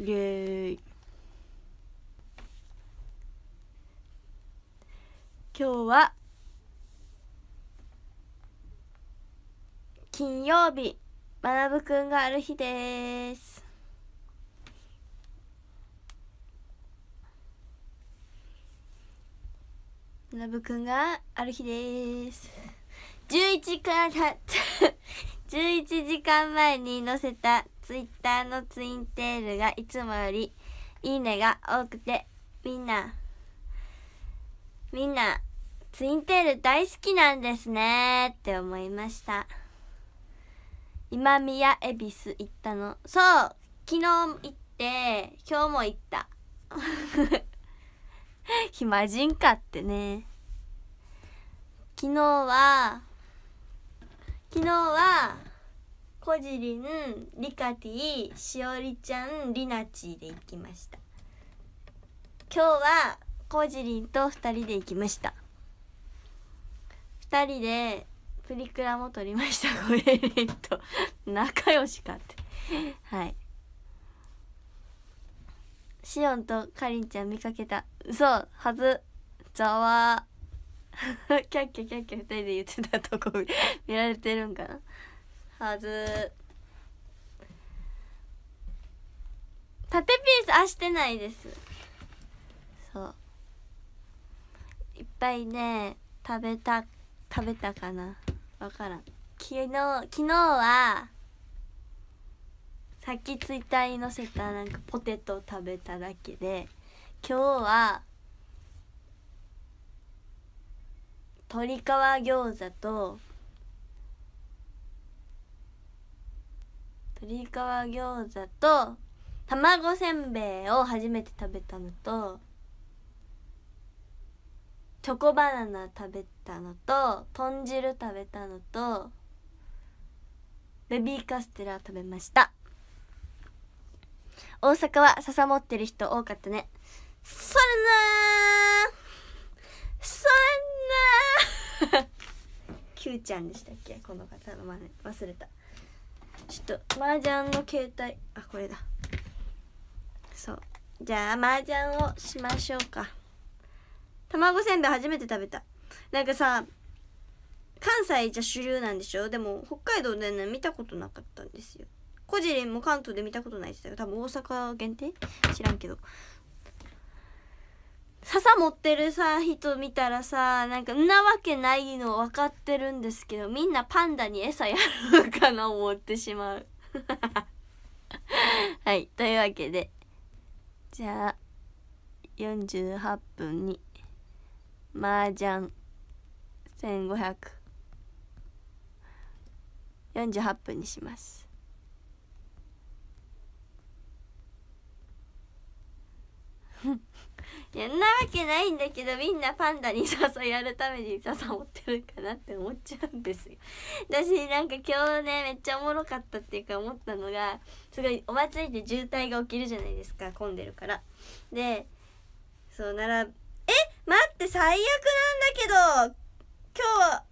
イエーイ。今日は金曜日学ぶくんがある日です。学ぶくんがある日です。11時間11時間前に載せたツイッターのツインテールがいつもよりいいねが多くてみんなみんなツインテール大好きなんですねって思いました。今宮恵比寿行ったの。そう昨日行って今日も行った。暇人かってね。昨日は昨日はこじりんりかてぃしおりちゃんりなちで行きました。今日はこじりんと2人で行きました。2人でプリクラも撮りましたこれりんと仲良しかって。はい。しおんとかりんちゃん見かけた。嘘はずざわ。キャッキャキャッキャ二人で言ってたとこ見られてるんかな。はず。縦ピースあしてないです。そう。いっぱいね食べた食べたかな。わからん。昨日昨日はさっきツイッターに載せたなんかポテトを食べただけで今日は鶏皮餃子と鶏皮餃子と卵せんべいを初めて食べたのとチョコバナナ食べたのと豚汁食べたのとベビーカステラ食べました。大阪は笹持ってる人多かったね。それなー！それなー！Q ちゃんでしたっけ？この方の真似。忘れた。ちょっと麻雀の携帯。あこれだ。そう。じゃあ麻雀をしましょうか。卵せんべい初めて食べた。なんかさ関西じゃ主流なんでしょ？でも北海道でね見たことなかったんですよ。こじりんも関東で見たことないですよ。多分大阪限定？知らんけど。笹持ってるさ人見たらさなんかんなわけないの分かってるんですけどみんなパンダに餌やるかな思ってしまう。はいというわけでじゃあ48分に麻雀1500 48分にします。やんなわけないんだけどみんなパンダに笹やるために笹持ってるかなって思っちゃうんですよ。私なんか今日ねめっちゃおもろかったっていうか思ったのがすごいお祭りで渋滞が起きるじゃないですか混んでるから。でそうならえ待って最悪なんだけど今日は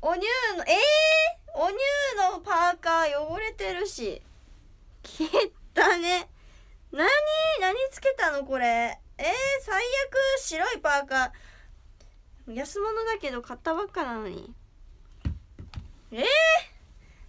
お乳のえー、お乳のパーカー汚れてるし。消えたね。何何つけたのこれ？えー、最悪白いパーカー。安物だけど買ったばっかなのに。えー、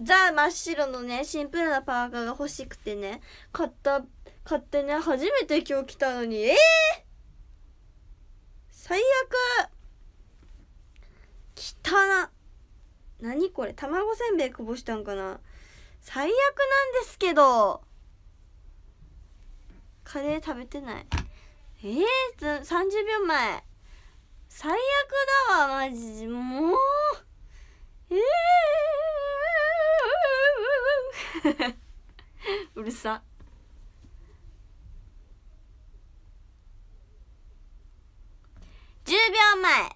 ザ真っ白のねシンプルなパーカーが欲しくてね。買った買ってね初めて今日来たのに。えー、最悪。汚な何これ？卵せんべいこぼしたんかな？最悪なんですけど。カレー食べてない。えー、30秒前最悪だわマジもう。えー、うるさ。10秒前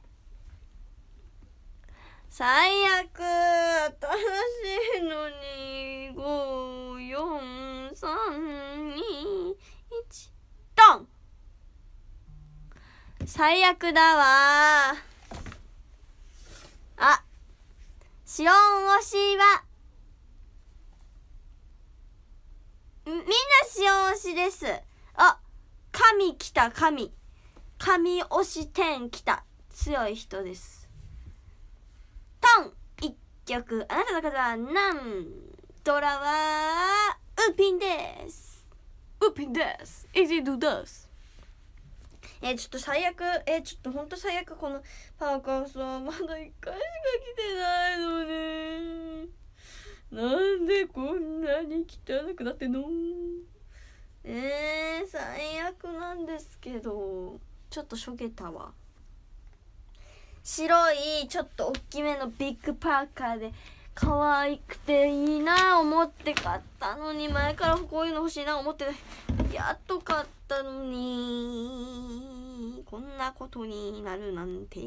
最悪。新しいのに。543ドン最悪だわ。あシオン推しは。みんなししお推しです。あ神来た神。神推し天来た。強い人です。トン一曲。あなたの方は何？ドラはウーピンです。ウーピンです。イージードゥダスえー、ちょっと最悪えー、ちょっとほんと最悪このパーカーさまだ1回しか来てないのねなんでこんなに汚くなってんの？えー、最悪なんですけど。ちょっとしょげたわ。白いちょっと大きめのビッグパーカーで可愛くていいな思って買ったのに前からこういうの欲しいな思ってやっと買ったのにこんなことになるなんて。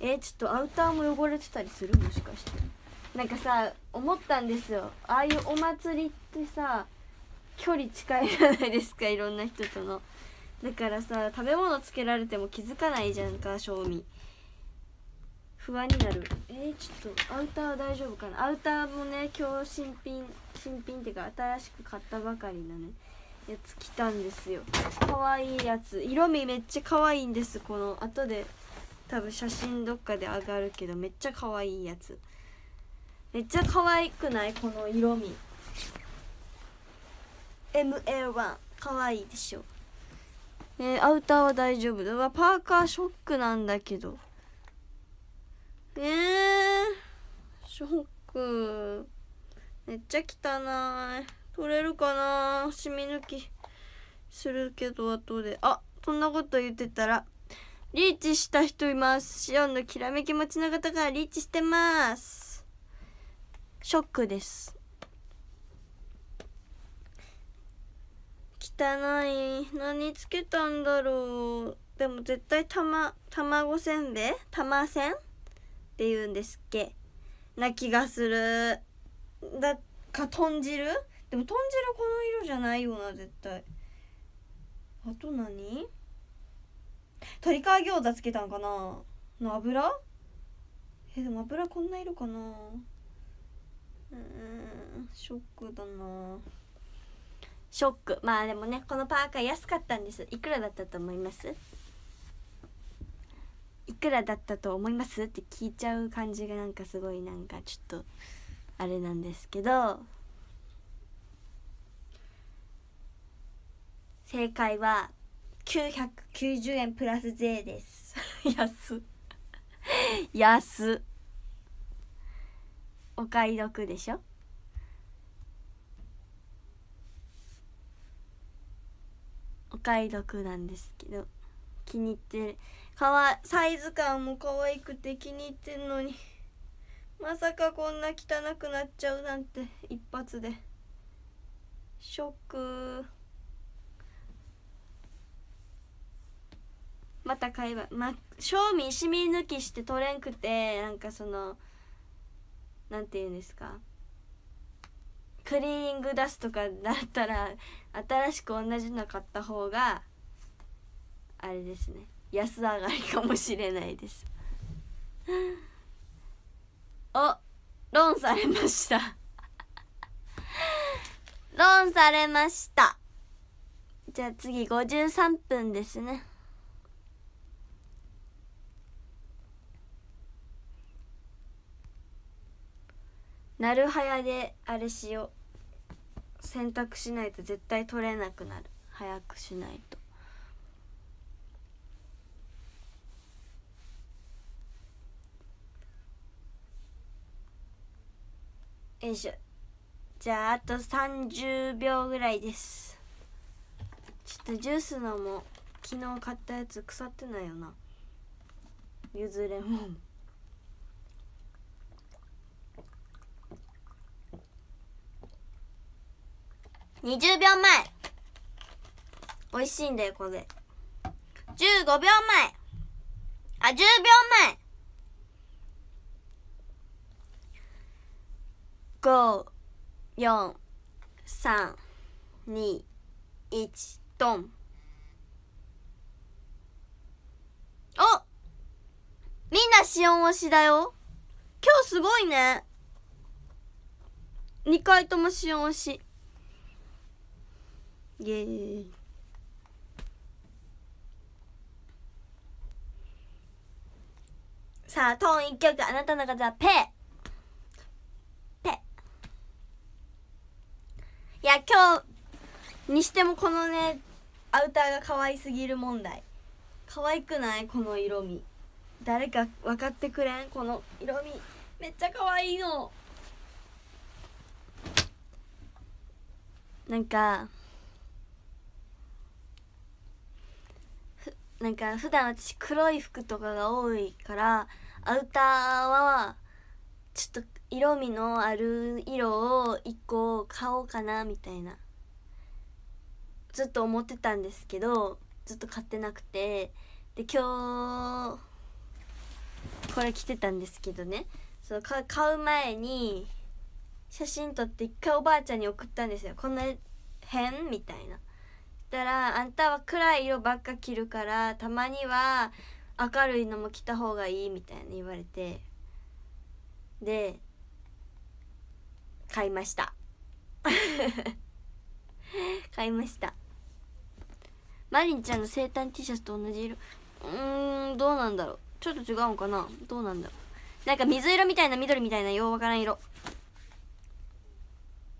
えちょっとアウターも汚れてたりする？もしかして。なんかさ思ったんですよ。ああいうお祭りってさ距離近いじゃないですかいろんな人との。だからさ食べ物つけられても気づかないじゃんか賞味。不安になる。えー、ちょっとアウター大丈夫かな？アウターもね今日新品新品っていうか新しく買ったばかりのね。やつ来たんですよ。可愛いやつ。色味めっちゃ可愛いんです。この後で多分写真どっかで上がるけどめっちゃ可愛いやつ。めっちゃ可愛くない？この色味。MA1 可愛いでしょ。えー、アウターは大丈夫。だわパーカーショックなんだけど。えー、ショック。めっちゃ汚い取れるかな染み抜きするけど後であそんなこと言ってたらリーチした人います。シオンのきらめき持ちの方がリーチしてます。ショックです。汚い何つけたんだろう。でも絶対たま卵せんべい？玉せん？って言うんですっけ？な気がする。だか豚汁？でも豚汁この色じゃないよな絶対。あと何？鶏皮餃子つけたんかな？の油？えでも油こんな色かな。うんショックだな。ショック。まあでもねこのパーカー安かったんです。いくらだったと思います？いくらだったと思いますって聞いちゃう感じがなんかすごいなんかちょっとあれなんですけど正解は990円プラス税です。安安お買い得でしょ？お買い得なんですけど気に入ってかわサイズ感も可愛くて気に入ってんのに。まさかこんな汚くなっちゃうなんて一発で。ショック。また買えばま賞味染み抜きして取れんくてなんかそのなんて言うんですか。クリーニング出すとかだったら新しく同じの買った方があれですね。安上がりかもしれないです。おロンされました。ロンされました。じゃあ次53分ですね。なるはやであれしよう。選択しないと絶対取れなくなる。早くしないと。よいしょ。じゃああと30秒ぐらいです。ちょっとジュースのも昨日買ったやつ腐ってないよな。ゆずレモン。20秒前。美味しいんだよこれ。15秒前。あ10秒前。5 4 3 2 1ドン。おみんなシオン推しだよ。今日すごいね。2回ともシオン推し。イエーイ。さあトーン一曲あなたの方はペペいや今日にしてもこのねアウターが可愛すぎる問題。可愛くない？この色味。誰か分かってくれん？この色味。めっちゃ可愛いの。なんかふなんか普段私黒い服とかが多いからアウターはちょっと色味のある色を1個買おうかなみたいな。ずっと思ってたんですけどずっと買ってなくて。で今日これ着てたんですけどね。そう買う前に写真撮って一回おばあちゃんに送ったんですよ。こんな変？みたいな。したら「あんたは暗い色ばっか着るからたまには明るいのも着た方がいい」みたいな言われて。で買いました。買いました。マリンちゃんの生誕 T シャツと同じ色。うーんどうなんだろう。ちょっと違うのかな。どうなんだろう。なんか水色みたいな緑みたいなようわからん色。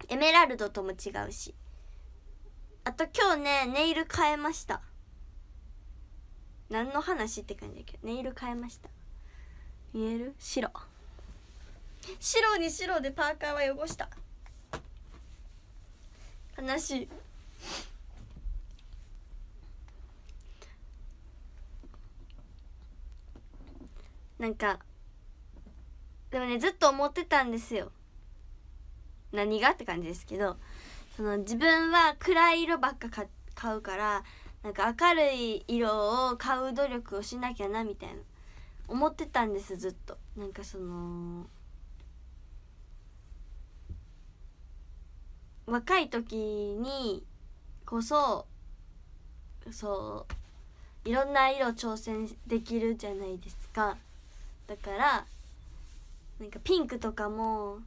エメラルドとも違うし。あと今日ねネイル変えました。何の話って感じだけど。ネイル変えました。見える？白。白に白でパーカーは汚した。悲しい。なんかでもねずっと思ってたんですよ。何がって感じですけどその自分は暗い色ばっか買うからなんか明るい色を買う努力をしなきゃなみたいな。思ってたんですずっと。なんかその若い時にこそそういろんな色挑戦できるじゃないですか。だからなんかピンクとかも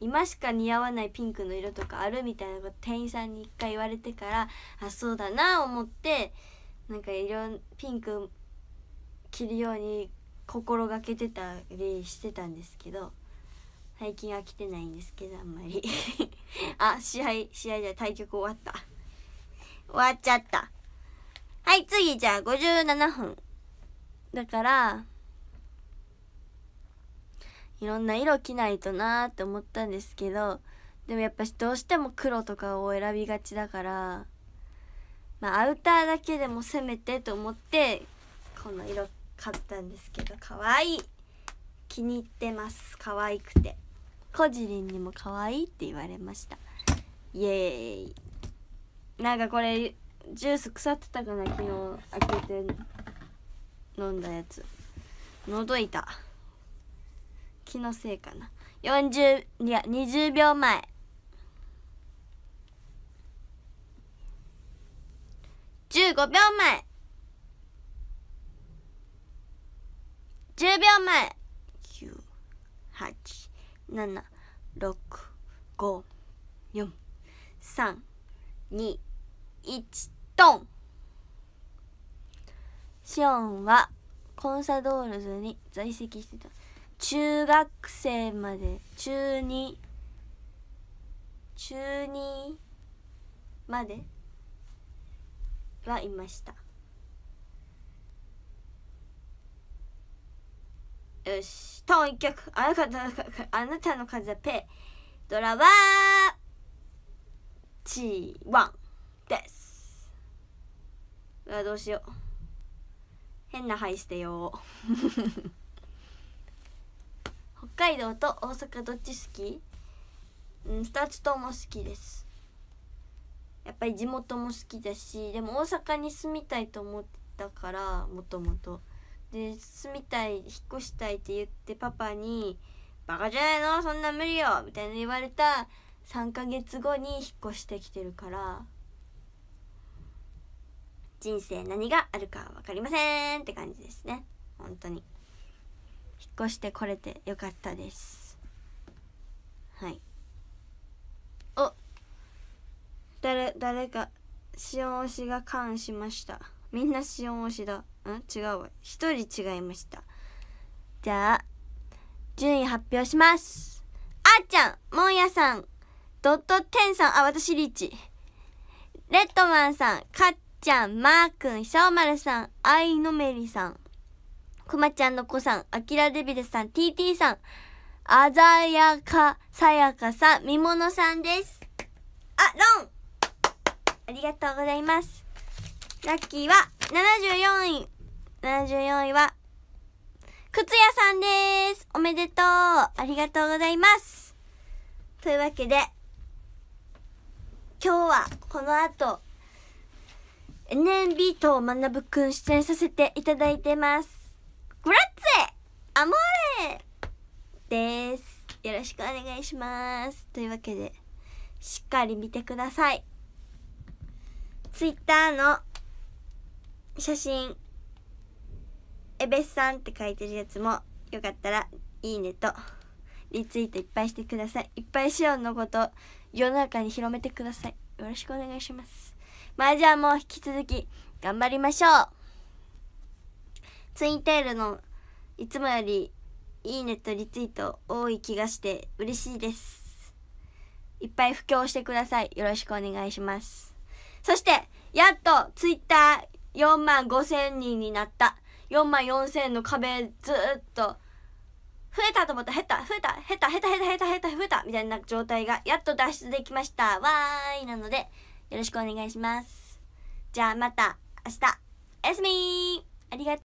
今しか似合わないピンクの色とかあるみたいなこと店員さんに一回言われてからあそうだな思ってなんか色ピンク着るように心がけてたりしてたんですけど最近は着てないんですけどあんまり。あ試合試合じゃ対局終わった。終わっちゃった。はい次じゃあ57分。だからいろんな色着ないとなーって思ったんですけどでもやっぱどうしても黒とかを選びがちだからまあアウターだけでもせめてと思ってこの色買ったんですけど可愛い。気に入ってます。可愛くて。コジリンにも可愛いって言われました。イエーイ。なんかこれジュース腐ってたかな昨日開けて飲んだやつ。喉いた気のせいかな。40いや20秒前。15秒前。10秒前。98 987654321トンシオンはコンサドールズに在籍してた。中学生まで中2中2まではいました。よしトーン1曲。あなたあなたの風ペドラはチーワン。です。うわどうしよう。変なハイ捨てよ。う 北海道と大阪どっち好き？うん2つとも好きです。やっぱり地元も好きだしでも大阪に住みたいと思ったからもともと。で住みたい引っ越したいって言ってパパに「バカじゃないの？そんな無理よ」みたいな言われた3ヶ月後に引っ越してきてるから人生何があるか分かりませんって感じですね。本当に。引っ越してこれてよかったです。はい。お誰誰かシオン推しが感しました。みんなシオン推しだ。ん？違うわ。一人違いました。じゃあ順位発表します。あっちゃんもんやさんドットテンさん。あ私リーチ。レッドマンさんかっちゃんマーくんしょうまるさん。あいのめりさん。くまちゃんの子さんあきらデビルさん TT さん。あざやかさやかさんみものさんです。あロン。ありがとうございます。ラッキーは74位。74位は靴屋さんです。おめでとう。ありがとうございます。というわけで今日はこの後 NMB と学ぶくん出演させていただいてます。グラッツェアモーレです。よろしくお願いします。というわけでしっかり見てください。ツイッターの写真エベスさんって書いてるやつもよかったらいいねとリツイートいっぱいしてください。いっぱいシオンのこと世の中に広めてください。よろしくお願いします。まあじゃあもう引き続き頑張りましょう。ツインテールのいつもよりいいねとリツイート多い気がして嬉しいです。いっぱい布教してください。よろしくお願いします。そしてやっとツイッター4万5千人になった。4万4千の壁ずっと。増えたと思った。減った。増えた。減った。減った。減った。減った。減った。増えた。みたいな状態がやっと脱出できました。わーいなのでよろしくお願いします。じゃあまた明日。おやすみありがとう。